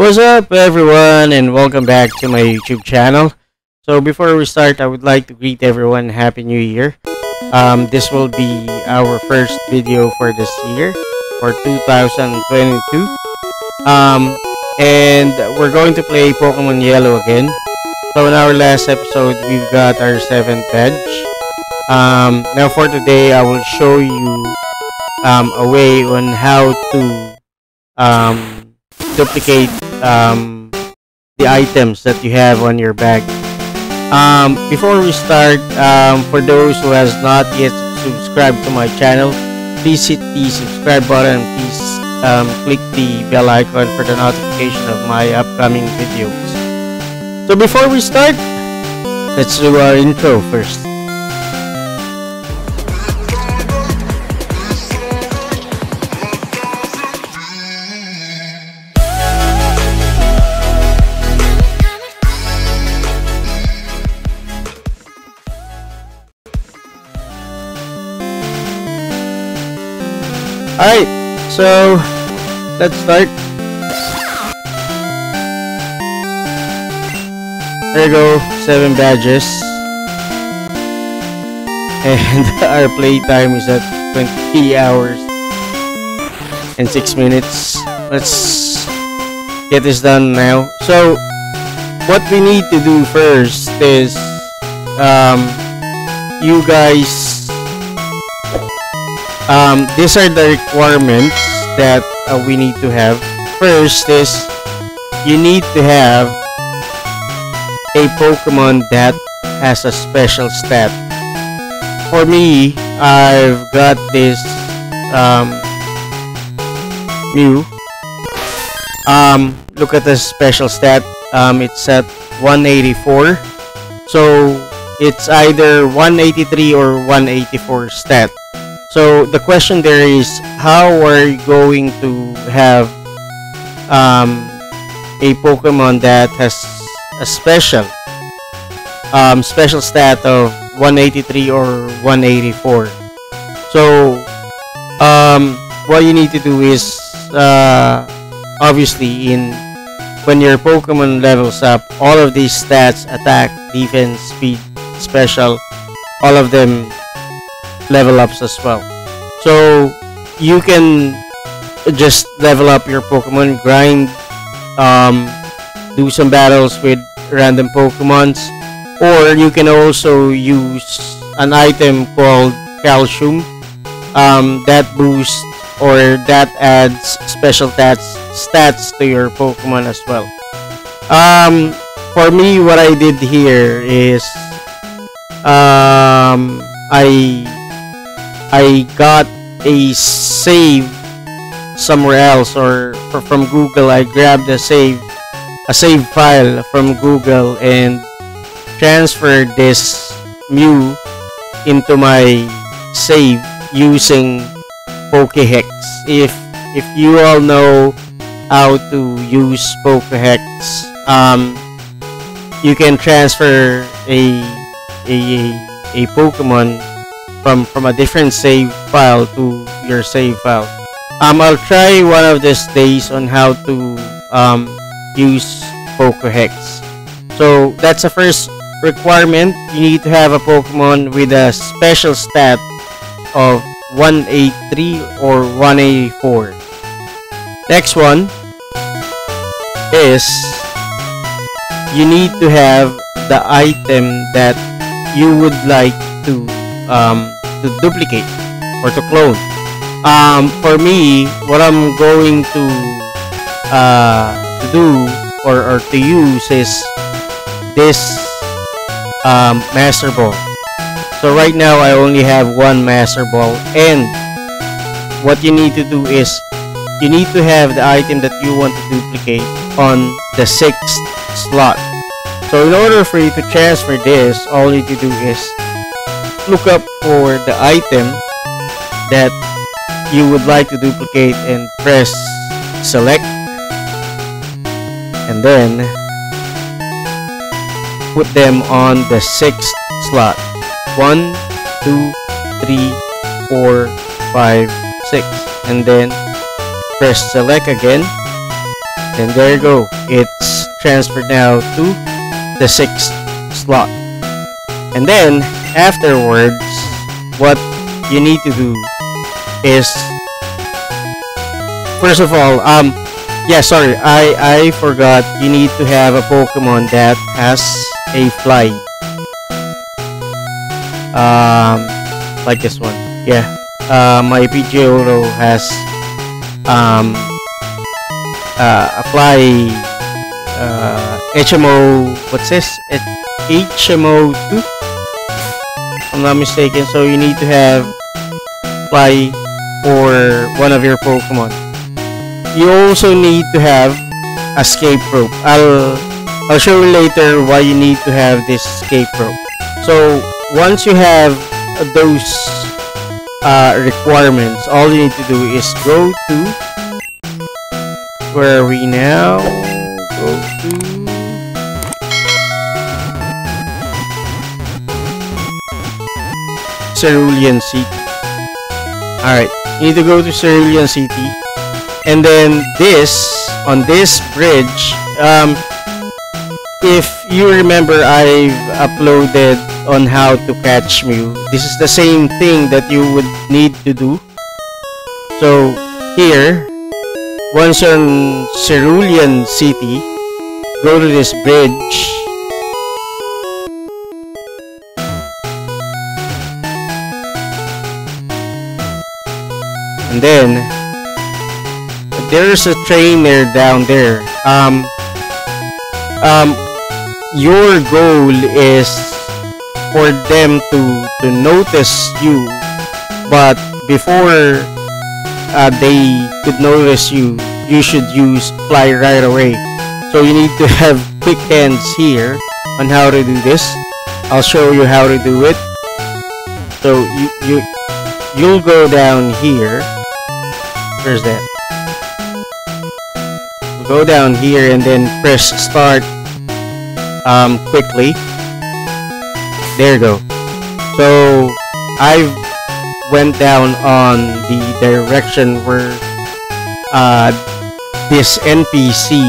What's up everyone and welcome back to my YouTube channel. So before we start, I would like to greet everyone Happy New Year. Um, this will be our first video for this year, for 2022. Um, and we're going to play Pokemon Yellow again. So in our last episode, we've got our 7th badge. Um, now for today, I will show you um, a way on how to um, duplicate um, the items that you have on your bag. Um, before we start, um, for those who has not yet subscribed to my channel, please hit the subscribe button and please um, click the bell icon for the notification of my upcoming videos. So before we start, let's do our intro first. So let's start. There you go, 7 badges. And our playtime is at 20 hours and 6 minutes. Let's get this done now. So, what we need to do first is um, you guys um, these are the requirements that uh, we need to have. First is you need to have a Pokemon that has a special stat. For me, I've got this um, Mew. Um, look at the special stat. Um, it's at 184. So it's either 183 or 184 stat. So the question there is, how are you going to have um, a Pokemon that has a special um, special stat of 183 or 184? So um, what you need to do is uh, obviously in when your Pokemon levels up, all of these stats, attack, defense, speed, special, all of them level ups as well. So you can just level up your Pokemon, grind, um, do some battles with random Pokemons, or you can also use an item called Calcium um, that boosts or that adds special stats stats to your Pokemon as well. Um, for me, what I did here is um, I I got a save somewhere else or from Google I grabbed a save a save file from Google and transferred this Mew into my save using Pokehex. If if you all know how to use Pokehex, um, you can transfer a a a Pokemon from from a different save file to your save file. Um, I'll try one of these days on how to um, use Pokehex. So that's the first requirement. You need to have a Pokemon with a special stat of 183 or 184. Next one is you need to have the item that you would like to um, to duplicate or to clone. Um, for me, what I'm going to uh, to do or, or to use is this um, Master Ball. So right now, I only have one Master Ball and what you need to do is you need to have the item that you want to duplicate on the sixth slot. So in order for you to transfer this, all you need to do is look up for the item that you would like to duplicate and press select and then put them on the sixth slot one two three four five six and then press select again And there you go. It's transferred now to the sixth slot. And then afterwards, what you need to do is first of all, um, yeah, sorry, I I forgot. You need to have a Pokemon that has a fly. Um, like this one. Yeah. Uh, my Pidgeotto has um uh, a fly uh, HMO. What's this? HMO two. I'm not mistaken. So you need to have fly for one of your Pokemon. You also need to have escape rope. I'll I'll show you later why you need to have this escape rope. So once you have those uh, requirements, all you need to do is go to where are we now? Cerulean City. Alright, you need to go to Cerulean City. And then this, on this bridge, um, if you remember, I've uploaded on how to catch Mew. This is the same thing that you would need to do. So, here, once in Cerulean City, go to this bridge. Then, there's a trainer down there. Um, um, your goal is for them to to notice you, but before uh, they could notice you, you should use fly right away. So you need to have quick hands here on how to do this. I'll show you how to do it. So you you you'll go down here. Where's that? Go down here and then press start um, quickly. There you go. So I went down on the direction where uh, this NPC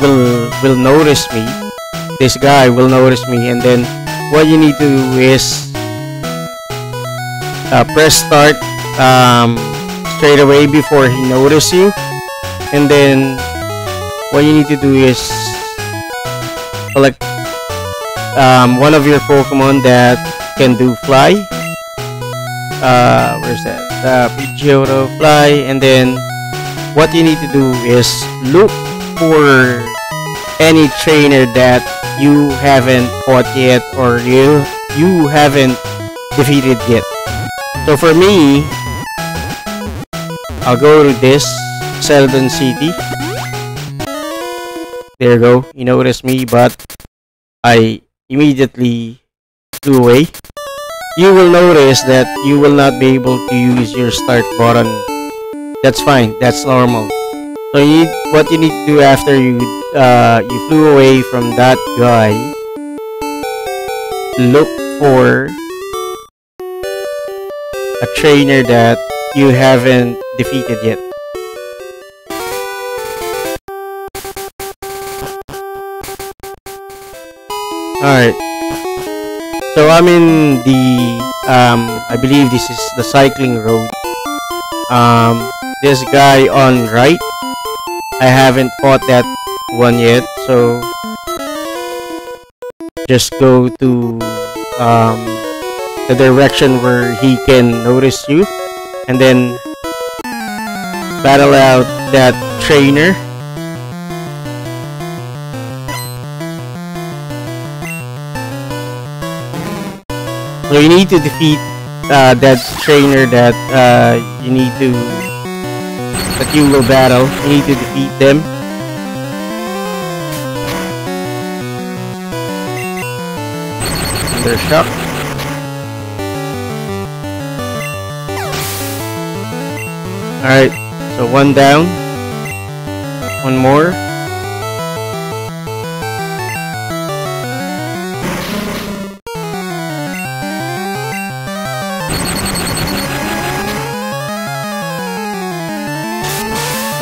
will will notice me. This guy will notice me, and then what you need to do is uh, press start um, straight away before he notices you, and then what you need to do is select um, one of your Pokemon that can do fly. Uh, where's that? The Pidgeotto fly, and then what you need to do is look for any trainer that you haven't fought yet or you you haven't defeated yet. So for me, I'll go to this Celadon City. There you go. You notice me, but I immediately flew away. You will notice that you will not be able to use your start button. That's fine. That's normal. So you what you need to do after you uh, you flew away from that guy, look for a trainer that you haven't defeated yet. Alright. So I'm in the um I believe this is the cycling road. Um this guy on right. I haven't fought that one yet, so just go to um the direction where he can notice you and then battle out that trainer So you need to defeat uh, that trainer that uh, you need to that you will battle. You need to defeat them. Shock. Alright, so one down. One more.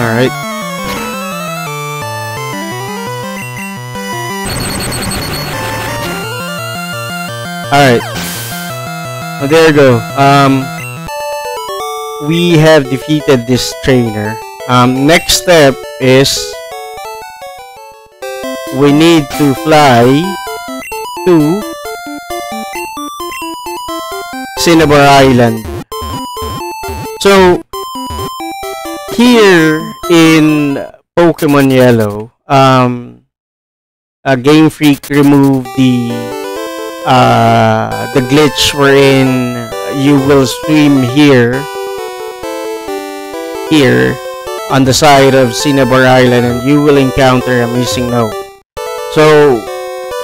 Alright. Alright. Well, there you go. Um, we have defeated this trainer. Um, next step is we need to fly to Cinnabar Island. So, here in Pokemon Yellow, um, uh, Game Freak removed the uh, the glitch wherein you will swim here here on the side of Cinnabar Island and you will encounter a Missingno. So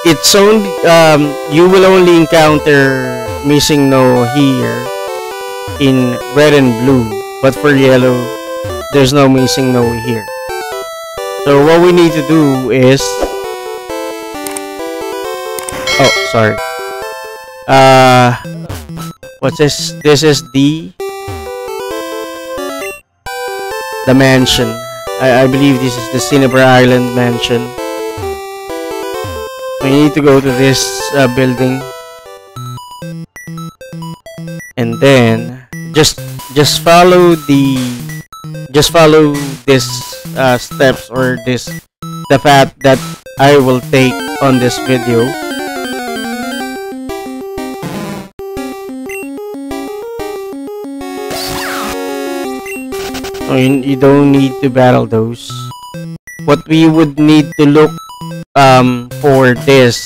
it's only um, you will only encounter Missingno here in red and blue but for yellow there's no Missingno here. So what we need to do is Oh, sorry uh what's this this is the the mansion. I, I believe this is the Cinnabar Island mansion. We need to go to this uh, building. And then just just follow the just follow this uh, steps or this the path that I will take on this video So you, don't need to battle those. What we would need to look um, for this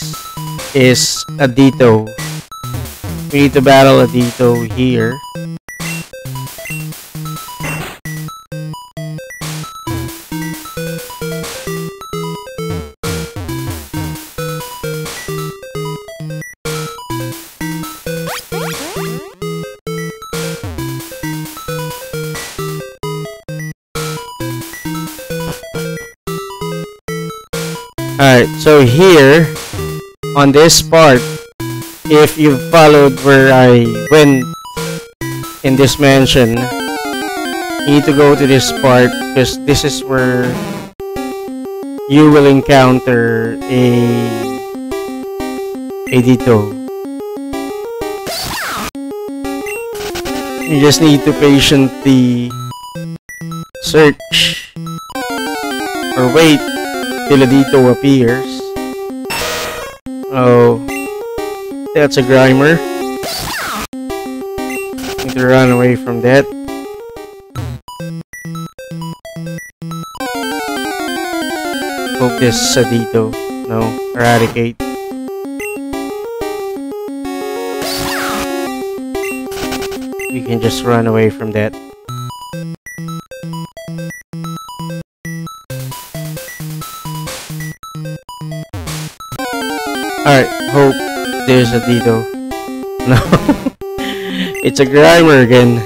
is a Ditto. We need to battle a Ditto here. So here, on this part, if you followed where I went in this mansion, you need to go to this part because this is where you will encounter a a Ditto. You just need to patiently search or wait Philadito appears. Oh, that's a Grimer. Need to run away from that. Is Sadito. No, Raticate. You can just run away from that. Alright, hope there's a Ditto. No. it's a Grimer again.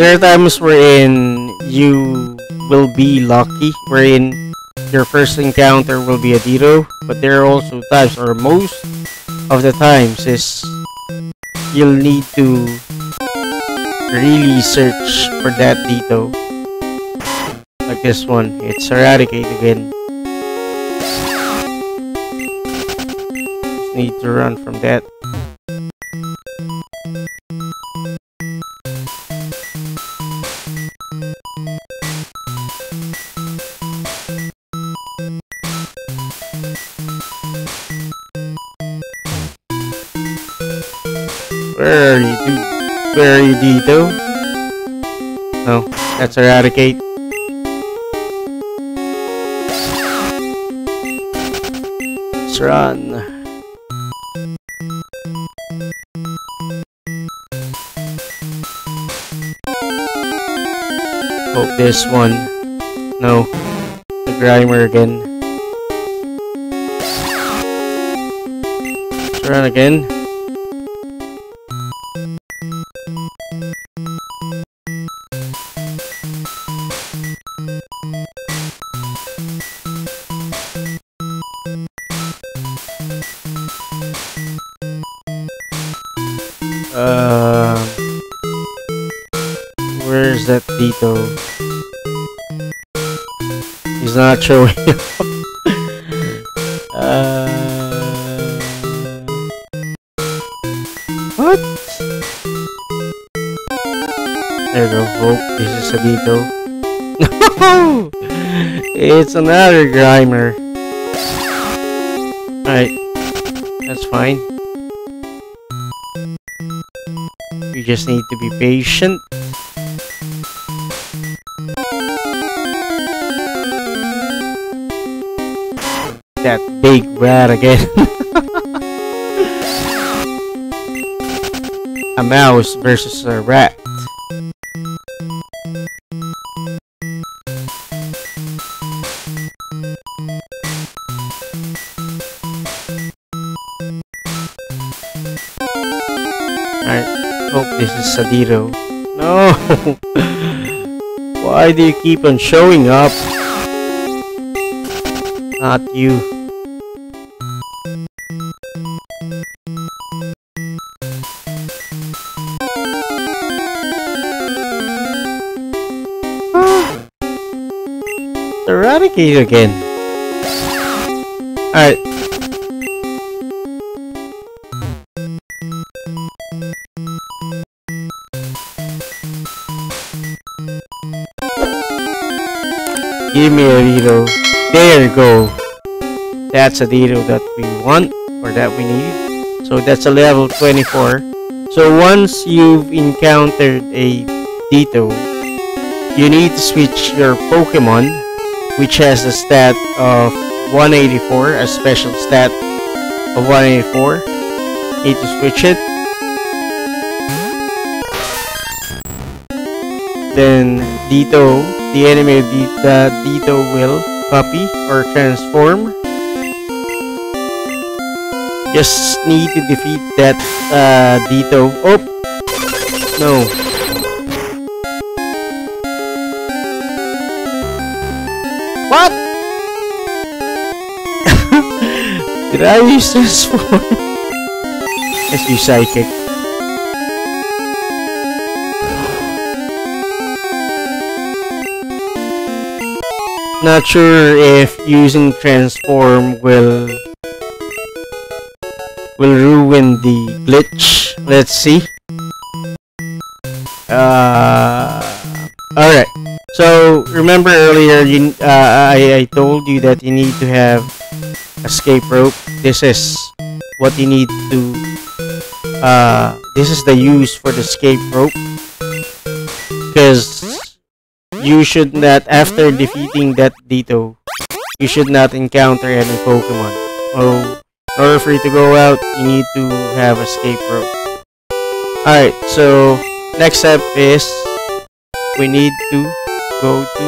There are times wherein you will be lucky, wherein your first encounter will be a Ditto, but there are also times, or most of the times, is you'll need to really search for that Ditto. Like this one, it's Raticate again. Need to run from that. Where are you, dude? Where are you, Ditto? No, that's Raticate. Let's run. This one. No. The Grimer again. Let's run again. Uh, where's that retro wheel. uh... What? There we go. This is a Ditto. It's another Grimer. Alright. That's fine. You just need to be patient. That big rat again. a mouse versus a rat. Hope oh, this is Sadiro. No! Why do you keep on showing up? Not you. Raticate again. Alright, Give me a Ditto. There you go. That's a Ditto that we want or that we need. So that's a level 24. So once you've encountered a Ditto, you need to switch your Pokemon, which has a stat of 184, a special stat of 184. Need to switch it. Then Ditto the enemy the Ditto will copy or transform. Just need to defeat that uh, Ditto. Oh! No. What? Did I use transform? Let's use Psychic. Not sure if using transform will will ruin the glitch. Let's see. Uh, Alright. So, remember earlier you, uh, I, I told you that you need to have escape rope. This is what you need to... Uh, this is the use for the escape rope. Because you should not, after defeating that Ditto, you should not encounter any Pokemon. Oh, order for you to go out, you need to have escape rope. Alright, so next step is we need to go to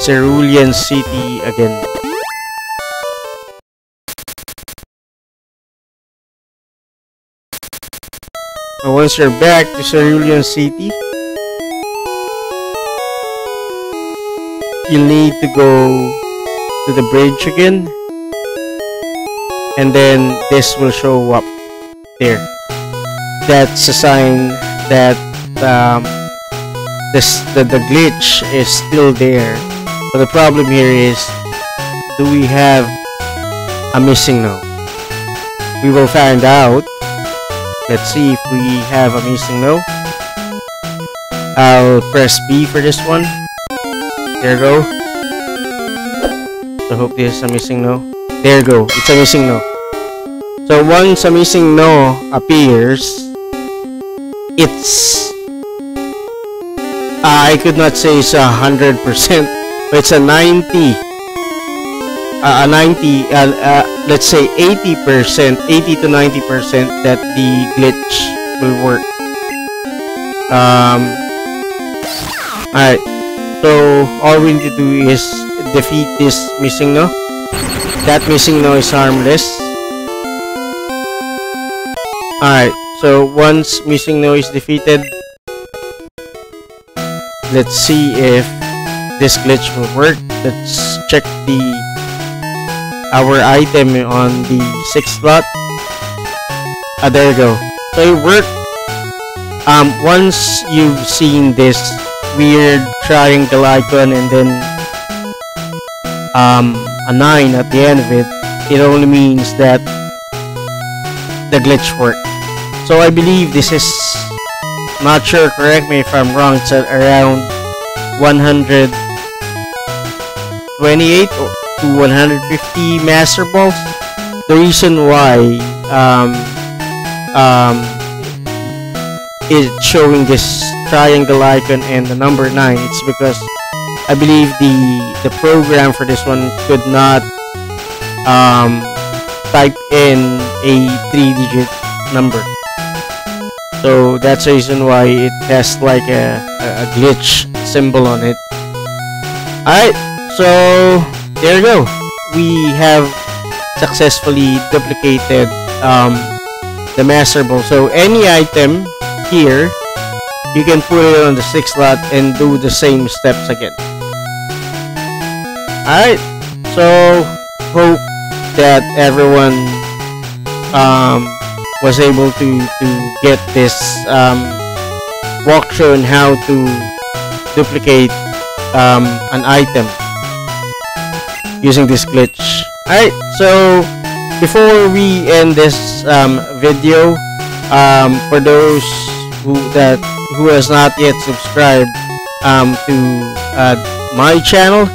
Cerulean City again. And once you're back to Cerulean City, you'll need to go to the bridge again. And then this will show up there. That's a sign that um, this the, the glitch is still there. But the problem here is, do we have a Missingno? We will find out Let's see if we have a Missingno. I'll press B for this one. There go. So hope this is a Missingno. There go. It's a Missingno. So once a Missingno appears, it's uh, I could not say it's a hundred percent, but it's a ninety, uh, a ninety, uh, uh, let's say 80%, 80 to 90% that the glitch will work. Um, Alright, so all we need to do is defeat this Missingno. That Missingno is harmless. Alright, so once Missingno is defeated, let's see if this glitch will work. Let's check the our item on the sixth slot. Ah, there you go. So it worked. Um, once you've seen this weird triangle icon and then um, a 9 at the end of it, it only means that the glitch worked. So So I believe this is not sure, correct me if I'm wrong, it's at around 128 to 150 master balls. The reason why um, um, it's showing this triangle icon and the number 9 it's because I believe the the program for this one could not um, type in a three digit number so that's the reason why it has like a, a glitch symbol on it alright so there you go. We have successfully duplicated um, the master ball so any item here you can put it on the sixth slot and do the same steps again. Alright. So hope that everyone um, was able to to get this um, walkthrough on how to duplicate um, an item using this glitch alright so before we end this um, video um, for those who that who has not yet subscribed um, to uh, my channel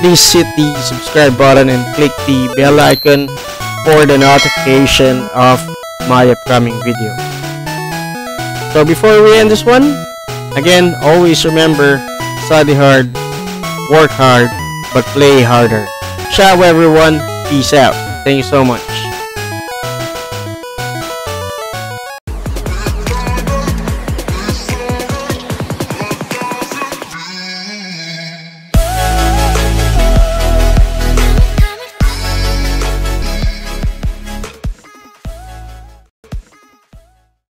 please hit the subscribe button and click the bell icon for the notification of my upcoming video. So before we end this one, again, always remember, study hard, work hard, but play harder. Ciao everyone, peace out. Thank you so much.